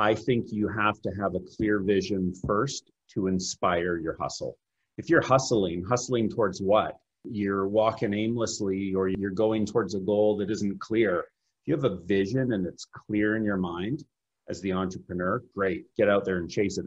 I think you have to have a clear vision first to inspire your hustle. If you're hustling, hustling towards what? You're walking aimlessly or you're going towards a goal that isn't clear. If you have a vision and it's clear in your mind as the entrepreneur, great, get out there and chase it.